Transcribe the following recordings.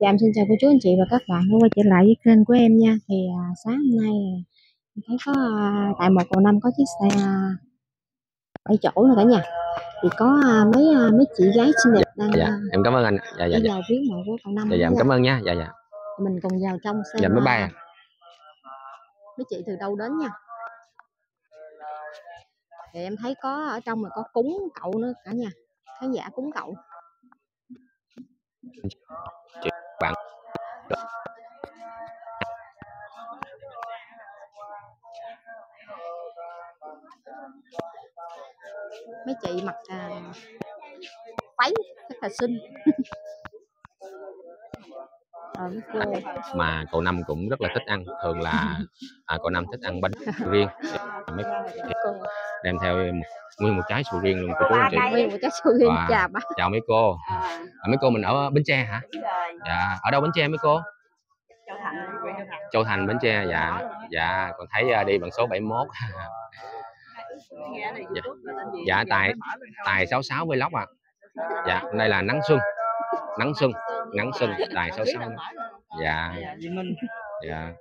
Dạ em xin chào cô chú anh chị và các bạn đã quay trở lại với kênh của em nha. Thì à, sáng hôm nay em thấy có à, tại một cầu năm có chiếc xe à, bảy chỗ rồi cả nhà. Thì có à, mấy à, mấy chị gái xinh đẹp đang dạ à, em cảm ơn anh dạ dạ dạ vào viếng mộ của cầu năm. dạ, dạ em cảm ơn nha dạ dạ Mình cùng vào trong xem dạ bye bye à, mấy chị từ đâu đến nha. Thì em thấy có ở trong mà có cúng cậu nữa cả nhà. Khán giả cúng cậu. chị bạn Mấy chị mặc à, váy rất là xinh. Cô mà cậu năm cũng rất là thích ăn thường là à, cậu năm thích ăn bánh sầu riêng mấy cô đem theo một, nguyên một trái sầu riêng luôn cô chú anh chị nguyên một trái sầu riêng Wow. chà bá. chào mấy cô à, mấy cô mình ở bến tre hả dạ ở đâu bến tre mấy cô? Châu thành. Bến tre dạ. Dạ còn thấy à, đi bằng số 71 dạ, dạ. Tài tài 66 vlog à. Dạ đây là nắng xuân. Nắng xuân nắng xuân tài 66 dạ. Dạ.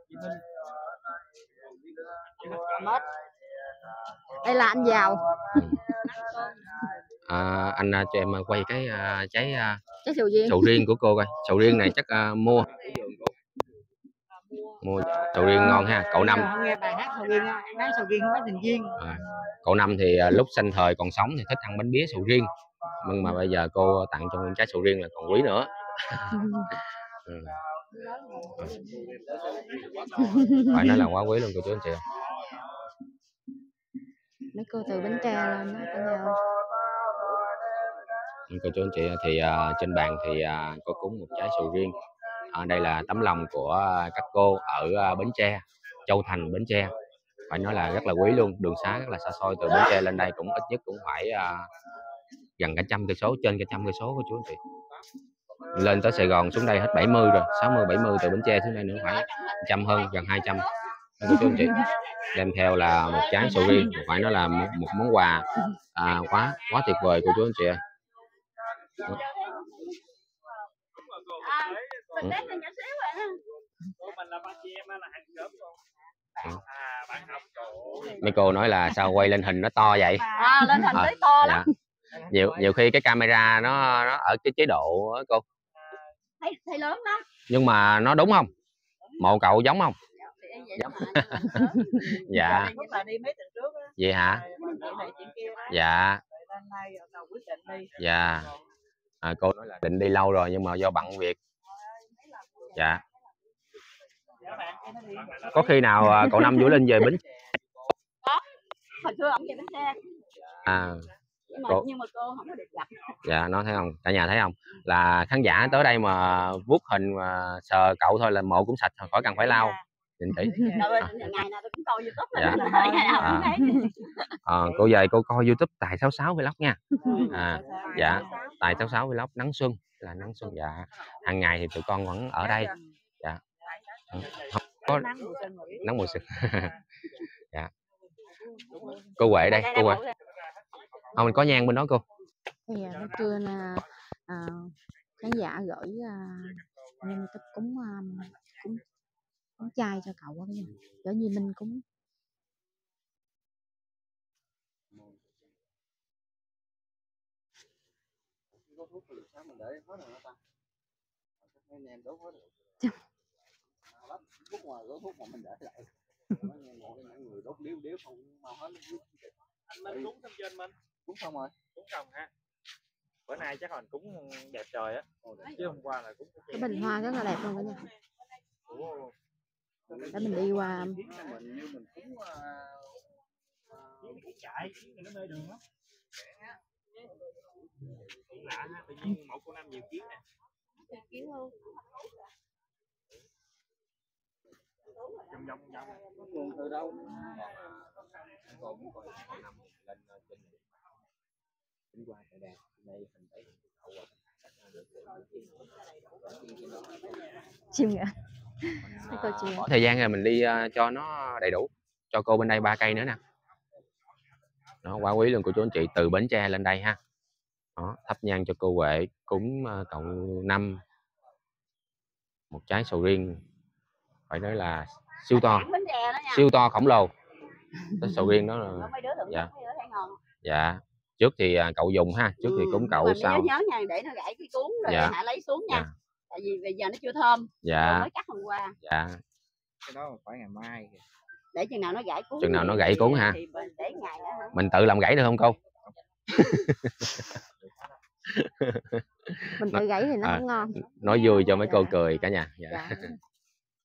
Đây là anh giàu. À, anh à, cho em quay cái à, trái à, trái sầu riêng. sầu riêng của cô coi sầu riêng này chắc à, mua mua sầu riêng ngon ha cậu năm không nghe bài hát sầu riêng á, nói sầu riêng không có tình duyên À, cậu năm thì à, lúc sinh thời còn sống thì thích ăn bánh bía sầu riêng nhưng mà bây giờ cô tặng cho nguyên trái sầu riêng là còn quý nữa ừ. phải nói là quá quý luôn cô chú anh chị. Mấy cô từ Bến Tre lên đó cả nhà ơi cô chú anh chị à, thì uh, trên bàn thì à, uh, có cúng một trái sầu riêng. Uh, đây là tấm lòng của các cô ở uh, Bến Tre Châu Thành Bến Tre. Phải nói là rất là quý luôn đường xá rất là xa xôi từ Bến Tre lên đây cũng ít nhất cũng phải uh, gần cả trăm cây số trên cả trăm cây số cô chú anh chị. Lên tới Sài Gòn xuống đây hết 70 rồi 60 70 từ Bến Tre xuống đây nữa phải trăm hơn gần 200 cô chú anh chị. Đem theo là một trái sầu riêng phải nói là một, một món quà à, quá quá tuyệt vời cô chú anh chị ơi Đó. Ừ. Ừ. mấy cô nói là sao quay lên hình nó to vậy? À, lên hình À, tới to lắm. dạ. nhiều nhiều khi cái camera nó nó ở cái chế độ á cô. Thấy, thấy lớn lắm. nhưng mà nó đúng không? Mộ cậu giống không? Dạ lúc là đi mấy tuần trước á. Vậy hả? Rồi đó. Dạ. Rồi lên nay bắt đầu quyết định đi. Dạ à, cô nói là định đi lâu rồi nhưng mà do bận việc. Dạ. Dạ, có khi nào à, cậu năm Vũ Linh về Bến Hồi xưa ổng về Bến Tre. À. Nhưng mà Cô- nhưng mà cô không có được gặp. dạ nó thấy không? Cả nhà thấy không? Là khán giả tới đây mà vuốt hình mà sờ cậu thôi là mộ cũng sạch khỏi cần phải lau nhìn kỹ ơi, ngày nào tôi cũng coi YouTube Dạ. rồi. Ngày nào cũng À. thấy. Ờ, cô về cô coi youtube tài 66 vlog nha. À dạ Dạ. tài 66 vlog. Nắng xuân là nắng xuân dạ. Hàng ngày thì tụi con vẫn ở đây. dạ. Ừ, không có nắng mùa xuân xuân. Dạ. Cô huệ đây cô huệ. Không mình có nhang bên đó cô. Giờ nó trưa là à, khán giả gửi à, lên YouTube cúng à, cúng cúng chay cho cậu á nhà. Gửi Nhi Minh cúng anh Minh cúng xong Minh Cúng xong rồi. cúng xong ha bữa nay chắc là cúng đẹp trời á chứ hôm qua là cúng cái bình hoa rất là đẹp luôn cả nhà. Để mình đi qua mình cúng cúng chạy nó mê đường lắm. Lạ ha tự nhiên một cô năm nhiều kiến nè vòng vòng vòng nguồn từ đâu? chim nữa. Chim. có thời gian rồi mình đi ờ, cho nó đầy đủ cho cô bên đây ba cây nữa nè. Đó quá quý luôn cô chú anh chị từ bến tre lên đây ha. Đó, thắp nhang cho cô huệ cúng ờ, cậu năm. Một trái sầu riêng phải nói là siêu to. Siêu to khổng lồ. Cái sầu riêng đó là Dạ. dạ trước thì cậu dùng ha trước thì Ừ, cúng nhưng cậu mà sau. nhớ nha để nó gãy cái cuốn rồi Dạ. hạ lấy xuống nha. dạ Tại vì bây giờ nó chưa thơm, dạ mới cắt hôm qua. dạ cái đó là phải ngày mai kìa. Để chừng nào nó gãy cuốn. Chừng nào nó gãy cuốn ha. Thì mình để ngày đó hả? mình tự làm gãy được không cô mình tự gãy thì nó à. không ngon nói vui cho mấy cô Dạ. cười cả nhà dạ. dạ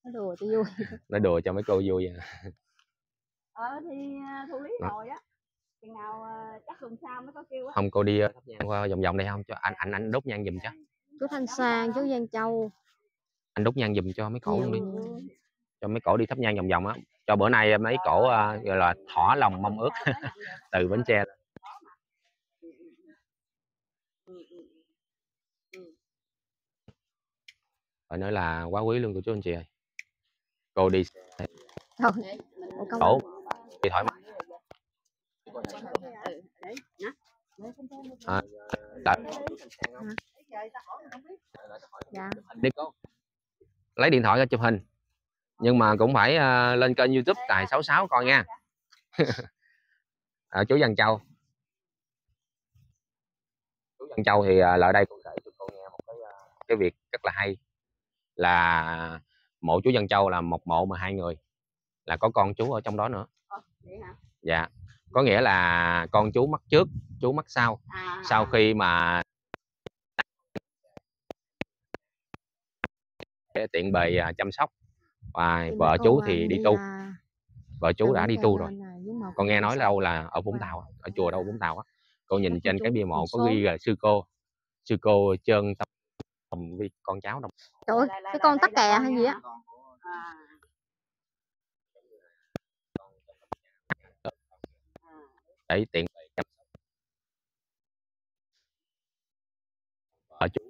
nó đùa cho vui nói đùa cho mấy cô vui à. Ờ thì à, thu lý rồi á. Chừng nào à, chắc tuần sau mới có kêu á. không cô đi ờ, thắp nhang qua vòng vòng đây không cho anh anh anh đốt nhang giùm cho chú thanh sang chú giang châu. Anh đốt nhang giùm cho mấy cổ nhiều đi. Nhiều. cho mấy cổ đi thắp nhang vòng vòng á. Cho bữa nay mấy cổ à, gọi là thỏa lòng mong ước từ bến tre. Phải nói là quá quý luôn của chú anh chị ơi. Cô đi thôi Để mình- Ủa, công Ổ. đi thoải mái. À, tại dạ. lấy điện thoại ra chụp hình. Nhưng mà cũng phải à, lên kênh youtube tài 66 coi nha. À, chú Văn Châu. Chú Văn Châu thì à, lại đây cũng kể cho cô nghe một cái à, cái việc rất là hay. Là mộ chú Văn Châu là một mộ mà hai người là có con chú ở trong đó nữa. Ờ, vậy hả? dạ. Có nghĩa là con chú mất trước chú mất sau. À, sau khi mà để tiện bề à, chăm sóc. Và Nhưng mà vợ chú à, thì đi tu à, vợ chú đã đi tu rồi. à, con nghe nói đâu là ở Vũng Tàu ở chùa đâu Vũng Tàu á cô nhìn trên cái bia mộ có ghi là sư cô sư cô trơn tâm đồng với con cháu đồng. Trời ơi cái con tắc là kè con hay gì á? À. để tiện bề chăm sóc. Ở chú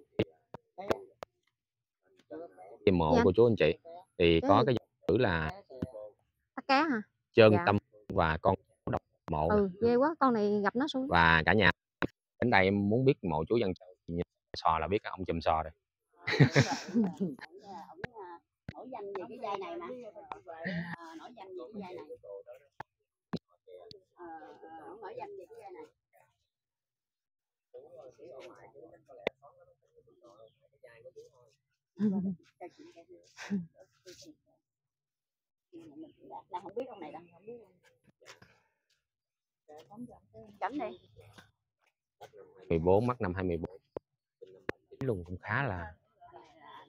cái mộ Dạ. của chú anh chị thì Cái có gì? cái dòng chữ là tắc cá hả trơn Dạ. tâm và con đồng mộ ừ ghê quá con này gặp nó xuống và cả nhà đến đây em muốn biết mộ chú nhìn sò là biết ông chùm sò rồi nổi danh về cái dây này mà à, nổi danh về cái dây này ổng nổi danh về cái dây này Cho chị cái gì? là không biết ông này đâu không biết chấm đi. 14 mất năm 2014 luôn cũng khá là à, à,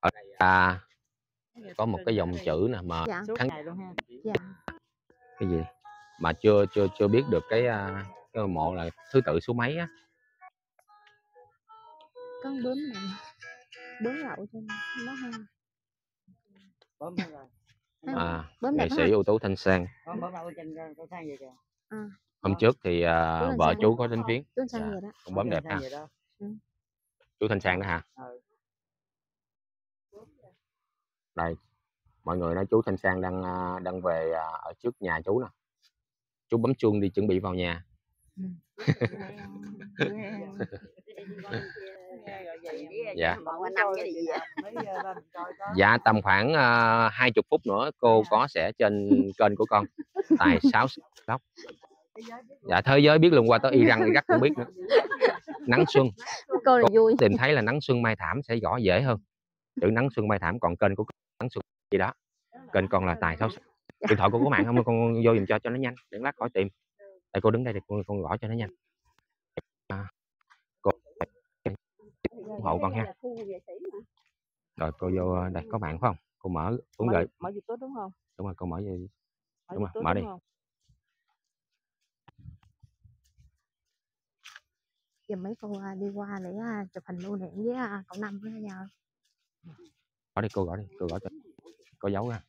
ở đây à, có một cái dòng chữ nè mà dạ. Kháng- ngày luôn ha. dạ cái gì? Mà chưa chưa chưa biết được cái à, cái mộ là thứ tự số mấy á? Con bướm này bướm lậu trên nó lên rồi. À, bướm nghệ sĩ ưu tú thanh sang. Trên vậy kìa? Hôm trước thì à, Thanh vợ Sang chú có đến viếng. Chú sang Dạ. con bấm đẹp ha. đó. Chú thanh sang đó hả? Ừ. đây mọi người nói chú thanh sang đang à, đang về à, ở trước nhà chú nè. Chú bấm chuông đi chuẩn bị vào nhà. Dạ. Dạ tầm khoảng hai chục phút nữa cô có sẽ trên kênh của con. Tài sáu vlog dạ thế giới biết luôn qua tới Iran Iraq cũng biết nữa. Nắng xuân. Cô vui. tìm thấy là nắng xuân mai thảm sẽ gõ dễ hơn. Chữ nắng xuân mai thảm còn kênh của nắng xuân gì đó kênh con là tài sáu điện thoại cô có mạng không? Con vô dùm cho cho nó nhanh đừng lát khỏi tìm đây cô đứng đây thì con, con gõ cho nó nhanh. À, cô ủng hộ con ha. rồi cô vô đây có phải không? Cô mở cũng gửi Mở YouTube đúng không? đúng rồi cô mở Mở Đúng rồi, mở đi. giờ mấy cô à, đi qua để à, chụp hình lưu niệm với à, cậu năm với nhau. Gõ đi cô gõ đi cô gõ cho cô giấu ra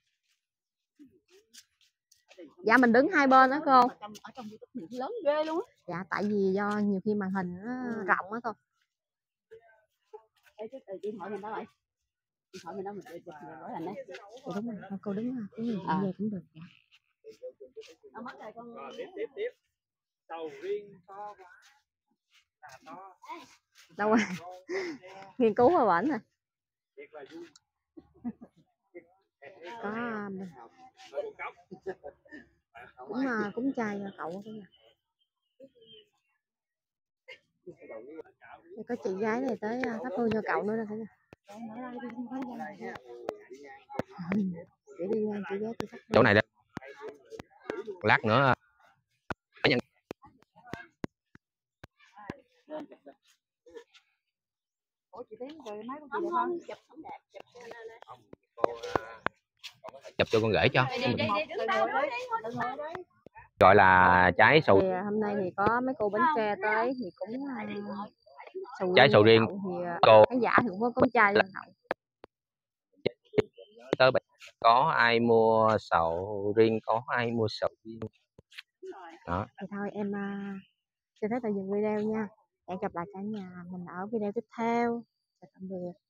dạ mình đứng hai bên đó cô Ở trong ở trong lớn ghê luôn á. dạ tại vì do nhiều khi màn hình nó Ừ. rộng á cô Ê, thoại mình đâu rồi? Điện thoại mình đâu mình hình đấy. Ủa đúng rồi cô đứng à, cái gì À. vậy cũng được dạ. Nó mất rồi con. Rồi tiếp tiếp tiếp. Sầu riêng to quá. Là to. đâu rồi nghiên cứu mà bệnh rồi Thiệt là vui. Có à, cũng à, cũng chay à, cậu cái Thì có chị gái này tới à, thắp hương cho cậu nữa nè cả nhà. Để đi ngang chị gái thắp chỗ này đây. Lát nữa Ủa chị Tiến rồi máy của chị Không đẹp không, không? chụp không đẹp, chụp nên là- chụp cho con gửi cho. Gọi là trái sầu. Thì à, hôm nay thì có mấy cô bánh tre tới thì cũng à, sầu Trái sầu riêng. thì à, cô khán giả thì cũng có con trai tới bệnh có ai mua sầu riêng có ai mua sầu riêng. Đó. Thì thôi em xin phép tạm dừng video nha. Hẹn gặp lại cả nhà mình ở video tiếp theo. Chào tạm biệt